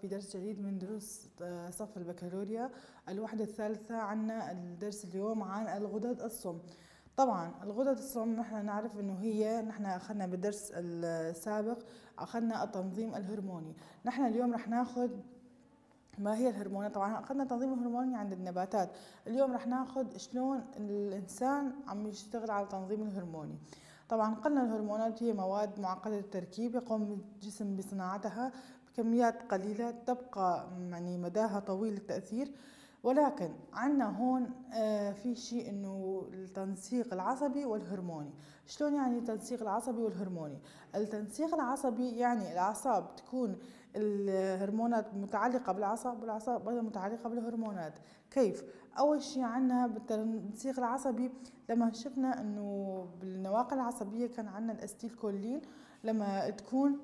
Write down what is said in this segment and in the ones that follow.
في درس جديد من دروس آه، صف البكالوريا. الوحدة الثالثة عنا الدرس اليوم عن الغدد الصم. طبعا الغدد الصم نحن نعرف إنه هي نحن أخذنا بالدرس السابق أخذنا التنظيم الهرموني. نحن اليوم رح ناخذ ما هي الهرمونات طبعا أخذنا التنظيم الهرموني عند النباتات. اليوم رح ناخذ شلون الإنسان عم يشتغل على التنظيم الهرموني. طبعا قلنا الهرمونات هي مواد معقدة التركيب يقوم الجسم بصناعتها. بكميات قليلة تبقى يعني مداها طويل التأثير ولكن عندنا هون آه في شيء إنه التنسيق العصبي والهرموني. شلون يعني التنسيق العصبي والهرموني؟ التنسيق العصبي يعني الأعصاب تكون الهرمونات متعلقة بالأعصاب والأعصاب أيضا متعلقة بالهرمونات. كيف؟ أول شيء عندنا بالتنسيق العصبي لما شفنا أنه بالنواقل العصبية كان عندنا الأستيل كولين لما تكون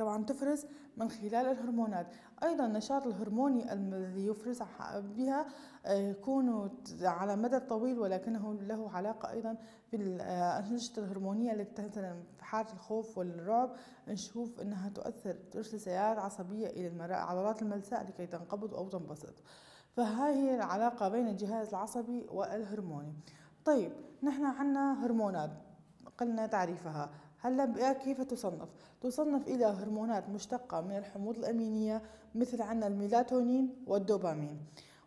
طبعا تفرز من خلال الهرمونات. أيضا النشاط الهرموني الذي يفرز بها آه، يكون على مدى طويل ولكنه له علاقة أيضا بالأنشطة الهرمونية التي مثلا في حاله الخوف والرعب. نشوف إنها تؤثر ترسل سيارات عصبية إلى العضلات الملساء لكي تنقبض أو تنبسط. فهاي هي العلاقة بين الجهاز العصبي والهرموني. طيب نحن عنا هرمونات قلنا تعريفها. هلا كيف تصنف؟ تصنف إلى هرمونات مشتقة من الحموض الأمينية مثل عنا الميلاتونين والدوبامين.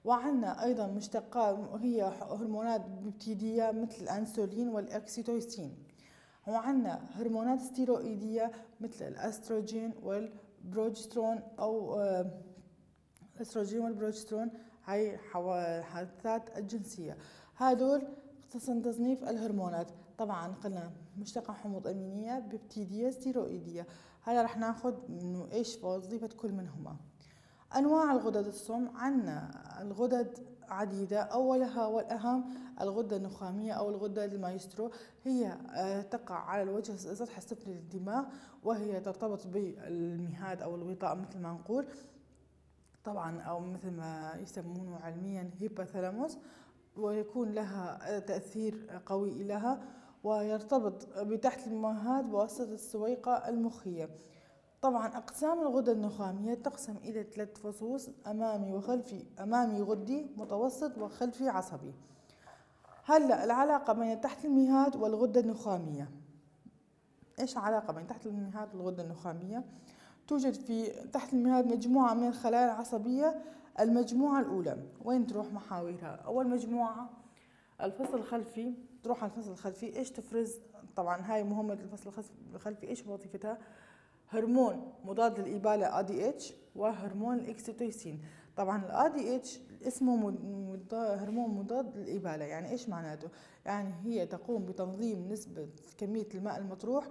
وعندنا أيضا مشتقات هي هرمونات ببتيدية مثل الأنسولين والأكسيتوسين. وعندنا هرمونات ستيروئيدية مثل الأستروجين والبروجسترون أو آه، الأستروجين والبروجسترون هاي حوادثات الجنسية. هادول تصنيف الهرمونات. طبعا قلنا مشتقة حموض أمينية ببتيدية ستيروئيدية هلا رح ناخذ إنه إيش وظيفة كل منهما. أنواع الغدد الصم عندنا الغدد عديدة أولها والأهم الغدة النخامية أو الغدة المايسترو. هي آه، تقع على الوجه السطح السفلي للدماغ وهي ترتبط بالمهاد أو الغطاء مثل ما نقول. طبعا أو مثل ما يسمونه علميا هيباثالاموس ويكون لها تأثير قوي لها ويرتبط بتحت المهاد بواسطة السويقة المخية طبعا أقسام الغدة النخامية تقسم إلى ثلاث فصوص أمامي وخلفي أمامي غدي متوسط وخلفي عصبي هلا العلاقة بين تحت المهاد والغدة النخامية إيش العلاقة بين تحت المهاد والغدة النخامية؟ توجد في تحت المهاد مجموعة من الخلايا العصبية المجموعة الأولى وين تروح محاورها؟ أول مجموعة الفصل الخلفي تروح على الفصل الخلفي إيش تفرز؟ طبعا هاي مهمة الفصل الخلفي إيش وظيفتها هرمون مضاد للإبالة ADH وهرمون الإكسيتوسين طبعا ال ADH اسمه هرمون مضاد للإبالة. يعني إيش معناته؟ يعني هي تقوم بتنظيم نسبة كمية الماء المطروح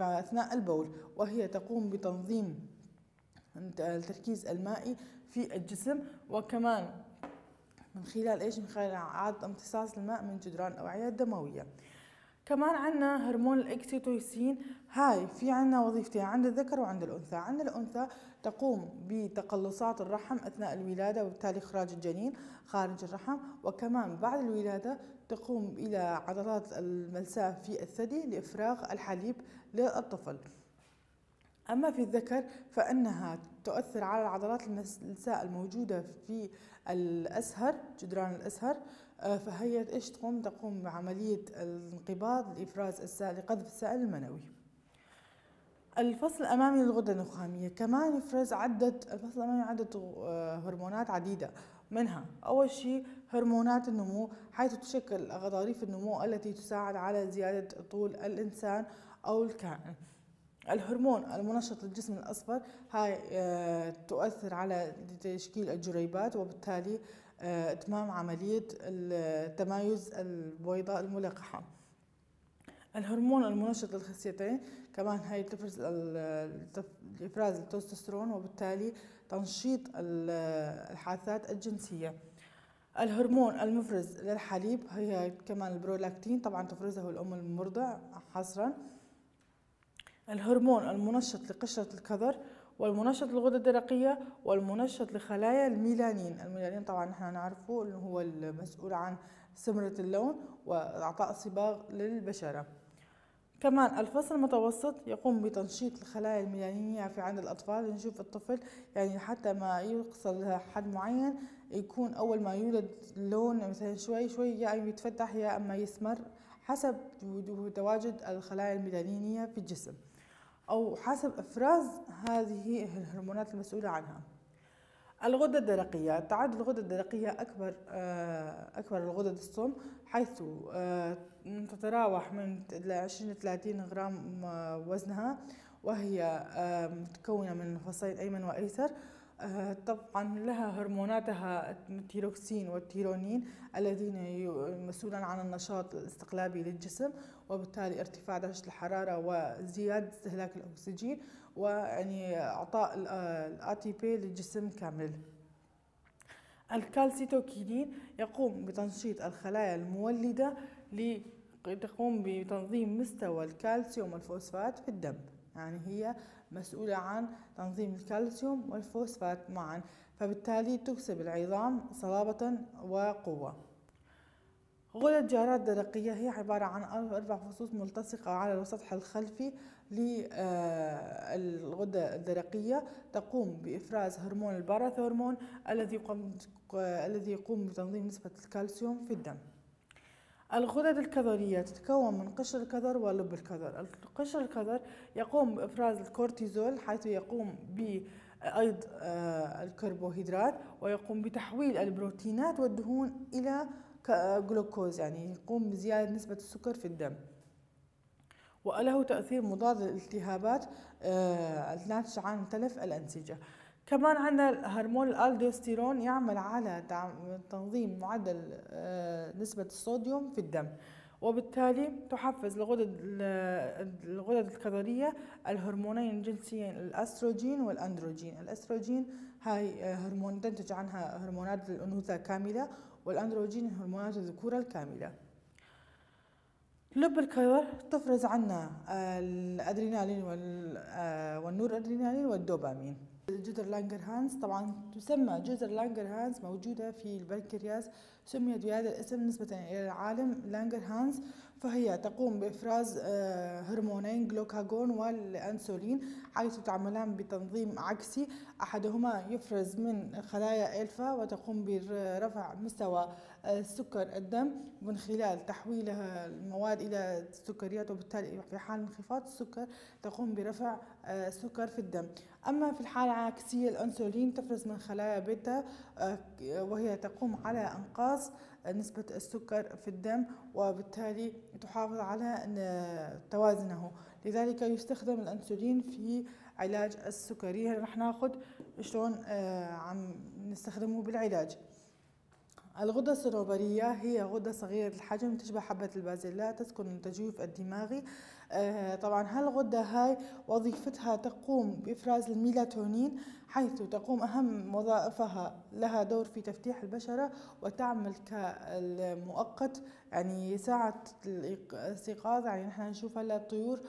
أثناء البول وهي تقوم بتنظيم التركيز المائي في الجسم وكمان من خلال إيش؟ من خلال اعاده امتصاص الماء من جدران الاوعيه الدمويه كمان عندنا هرمون الإكسيتوسين. هاي في عندنا وظيفتين عند الذكر وعند الأنثى. عند الأنثى تقوم بتقلصات الرحم أثناء الولادة وبالتالي إخراج الجنين خارج الرحم. وكمان بعد الولادة تقوم إلى عضلات الملساء في الثدي لإفراغ الحليب للطفل. أما في الذكر فإنها تؤثر على العضلات الملساء الموجودة في الأسهر جدران الأسهر آه، فهي إيش تقوم؟ تقوم بعملية الانقباض لإفراز السائل لقذف السائل المنوي. الفصل الأمامي للغدة النخامية كمان يفرز عدة الفصل الأمامي عدة آه، هرمونات عديدة. منها أول شيء هرمونات النمو حيث تشكل غضاريف النمو التي تساعد على زيادة طول الإنسان أو الكائن. الهرمون المنشط للجسم الأصفر هاي آه، تؤثر على تشكيل الجريبات وبالتالي آه، إتمام عملية التمايز البويضاء الملقحة. الهرمون المنشط للخصيتين كمان هاي تفرز إفراز التستوستيرون وبالتالي تنشيط الحاثات الجنسية. الهرمون المفرز للحليب هي كمان البرولاكتين طبعا تفرزه الأم المرضع حصرا. الهرمون المنشط لقشرة الكظر والمنشط للغدة الدرقية والمنشط لخلايا الميلانين. الميلانين طبعا نحن نعرفه إنه هو المسؤول عن سمرة اللون وإعطاء صباغ للبشرة. كمان الفصل المتوسط يقوم بتنشيط الخلايا الميلانينية في عند الأطفال. نشوف الطفل يعني حتى ما يوصل حد معين يكون أول ما يولد اللون مثلا شوي شوي يا أما يتفتح يا أما يسمر حسب تواجد الخلايا الميلانينية في الجسم. أو حسب إفراز هذه الهرمونات المسؤولة عنها. الغدة الدرقية تعد الغدة الدرقية أكبر آه، أكبر الغدد الصم حيث آه، تتراوح من 20 ل 30 غرام آه، وزنها وهي متكونة من فصين أيمن وأيسر طبعا لها هرموناتها التيروكسين والتيرونين الذين مسؤولان عن النشاط الاستقلابي للجسم وبالتالي ارتفاع درجة الحرارة وزيادة استهلاك الأكسجين ويعني إعطاء ال ATP للجسم كامل. الكالسيتوكينين يقوم بتنشيط الخلايا المولدة لتقوم بتنظيم مستوى الكالسيوم والفوسفات في الدم. يعني هي مسؤولة عن تنظيم الكالسيوم والفوسفات معا فبالتالي تكسب العظام صلابة وقوة. غدد جارات درقية هي عبارة عن أربع فصوص ملتصقة على السطح الخلفي للغدة الدرقية. تقوم بإفراز هرمون الباراثورمون الذي الذي يقوم بتنظيم نسبة الكالسيوم في الدم. الغدد الكظرية تتكون من قشر الكظر ولب الكظر. قشر الكظر يقوم بإفراز الكورتيزول حيث يقوم بأيض آه، الكربوهيدرات ويقوم بتحويل البروتينات والدهون إلى جلوكوز يعني يقوم بزيادة نسبة السكر في الدم. وله تأثير مضاد للالتهابات آه، الناتجة عن تلف الأنسجة. كمان عندنا هرمون الألدوستيرون يعمل على تنظيم معدل آه، نسبة الصوديوم في الدم وبالتالي تحفز الغدد الغدد الكظرية الهرمونين الجنسيين الأستروجين والأندروجين. الأستروجين هاي آه، هرمون تنتج عنها هرمونات الأنوثة كاملة والأندروجين هرمونات الذكورة الكاملة. لب الكظر تفرز عنا الأدرينالين آه، والنور أدرينالين والدوبامين. جزر لانجرهانز طبعا تسمى جزر لانجرهانز موجودة في البنكرياس سميت بهذا الاسم نسبة إلى العالم. لانجرهانز فهي تقوم بإفراز آه، هرمونين جلوكاجون والأنسولين حيث تعملان بتنظيم عكسي. أحدهما يفرز من خلايا ألفا وتقوم برفع مستوى آه، سكر الدم. من خلال تحويلها المواد إلى سكريات وبالتالي في حال انخفاض السكر تقوم برفع السكر آه، في الدم. أما في الحالة العكسية الأنسولين تفرز من خلايا بيتا وهي تقوم على إنقاص نسبة السكر في الدم وبالتالي تحافظ على توازنه. لذلك يستخدم الأنسولين في علاج السكري. رح ناخد شلون آه، عم نستخدمه بالعلاج؟ الغدة الصنوبرية هي غدة صغيرة الحجم تشبه حبة البازلاء تسكن التجويف الدماغي. آه، طبعا هالغدة هاي وظيفتها تقوم بإفراز الميلاتونين حيث تقوم أهم وظائفها لها دور في تفتيح البشرة وتعمل كالمؤقت يعني ساعة الاستيقاظ يعني نحن نشوف هلأ الطيور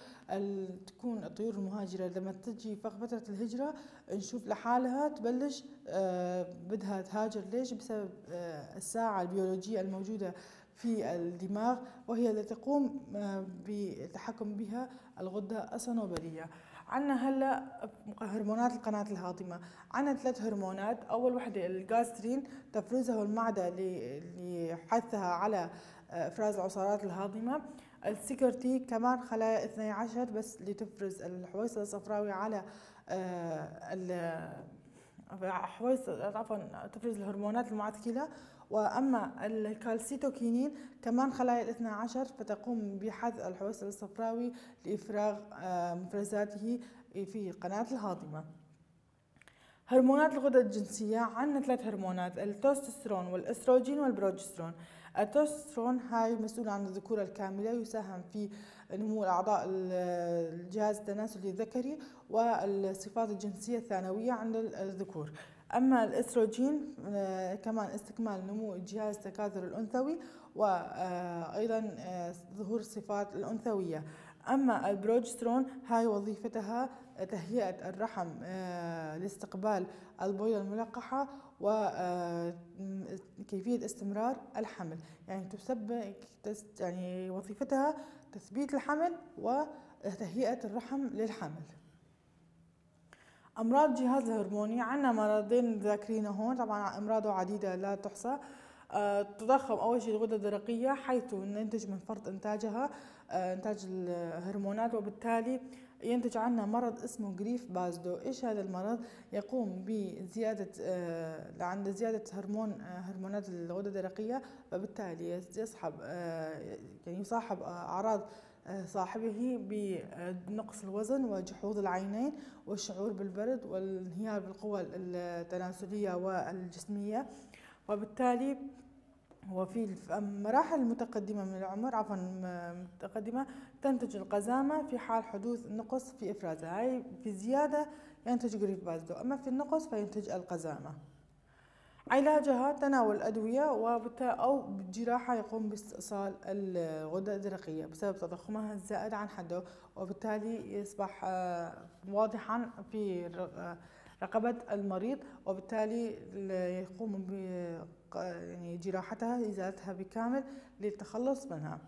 تكون الطيور المهاجرة. لما تجي فترة الهجرة نشوف لحالها تبلش آه، بدها تهاجر. ليش؟ بسبب آه، الساعة البيولوجية الموجودة في الدماغ وهي التي تقوم آه، بالتحكم بها الغدة الصنوبرية عندنا هلأ هرمونات القناة الهاضمة. عندنا ثلاث هرمونات. أول وحدة الجاسترين تفرزه المعدة لحثها على إفراز العصارات الهاضمة. السكرتين كمان خلايا 12 بس لتفرز الحويصلة الصفراوي على آه، حويصلة عفوا تفرز الهرمونات المعثكلة. وأما الكوليسيستوكينين كمان خلايا الاثنى عشر فتقوم بحث الحويصل الصفراوي لإفراغ آه، مفرزاته في قناة الهاضمة. هرمونات الغدد الجنسية عندنا ثلاث هرمونات التستوستيرون والأستروجين والبروجسترون التستوستيرون هاي مسؤول عن الذكورة الكاملة يساهم في نمو الأعضاء الجهاز التناسلي الذكري والصفات الجنسية الثانوية عند الذكور. أما الإستروجين آه، كمان استكمال نمو الجهاز التكاثر الأنثوي وأيضا آه، ظهور الصفات الأنثوية. أما البروجسترون هاي وظيفتها تهيئة الرحم آه، لاستقبال البويضة الملقحة وكيفية استمرار الحمل. يعني تسبب يعني وظيفتها تثبيت الحمل وتهيئة الرحم للحمل. أمراض الجهاز الهرموني عندنا مرضين ذاكرينه هون طبعا امراضه عديدة لا تحصى. آه، تضخم أول شيء الغدة الدرقية حيث ننتج من فرط إنتاجها آه، إنتاج الهرمونات وبالتالي ينتج عنا مرض اسمه جريف بازدو. إيش هذا المرض؟ يقوم بزيادة آه، عند زيادة هرمون هرمونات الغدة الدرقية فبالتالي يصحب يعني يصاحب أعراض صاحبه بنقص الوزن وجحوظ العينين والشعور بالبرد والانهيار بالقوى التناسلية والجسمية. وبالتالي وفي المراحل المتقدمة من العمر عفوا متقدمة تنتج القزامة في حال حدوث نقص في إفرازها. هاي في زيادة ينتج جريف بازدو. أما في النقص فينتج القزامة. علاجها تناول أدوية أو بالجراحة يقوم باستئصال الغدة الدرقية بسبب تضخمها الزائد عن حده وبالتالي يصبح آه، واضحا في آه، رقبة المريض وبالتالي يقوم ب يعني جراحتها إزالتها بكامل للتخلص منها.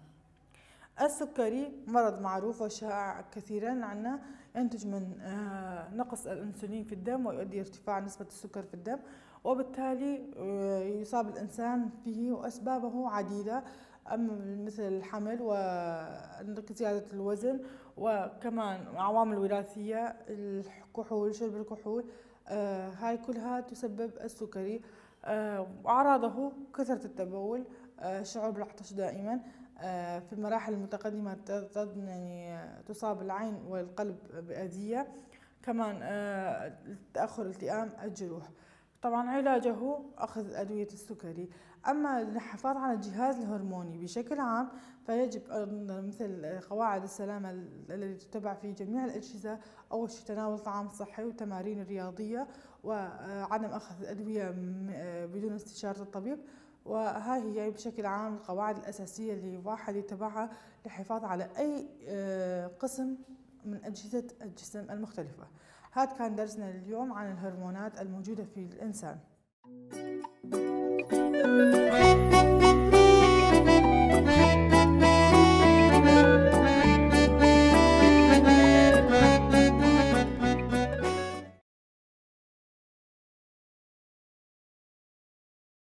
السكري مرض معروف وشائع كثيرا عنا ينتج من آه، نقص الأنسولين في الدم ويؤدي ارتفاع نسبة السكر في الدم وبالتالي آه، يصاب الإنسان به وأسبابه عديدة مثل الحمل وزيادة الوزن وكمان عوامل وراثية الكحول شرب الكحول آه هاي كلها تسبب السكري. آه أعراضه كثرة التبول آه شعور بالعطش دائما آه في المراحل المتقدمة يعني تصاب العين والقلب بأذية. كمان تأخر التئام الجروح. طبعا علاجه أخذ أدوية السكري. أما الحفاظ على الجهاز الهرموني بشكل عام فيجب مثل قواعد السلامة التي تتبع في جميع الأجهزة أول شيء تناول طعام صحي والتمارين الرياضية وعدم أخذ الأدوية بدون استشارة الطبيب. وهاي هي بشكل عام القواعد الأساسية اللي الواحد يتبعها للحفاظ على أي آه، قسم من أجهزة الجسم المختلفة. هذا كان درسنا اليوم عن الهرمونات الموجودة في الإنسان.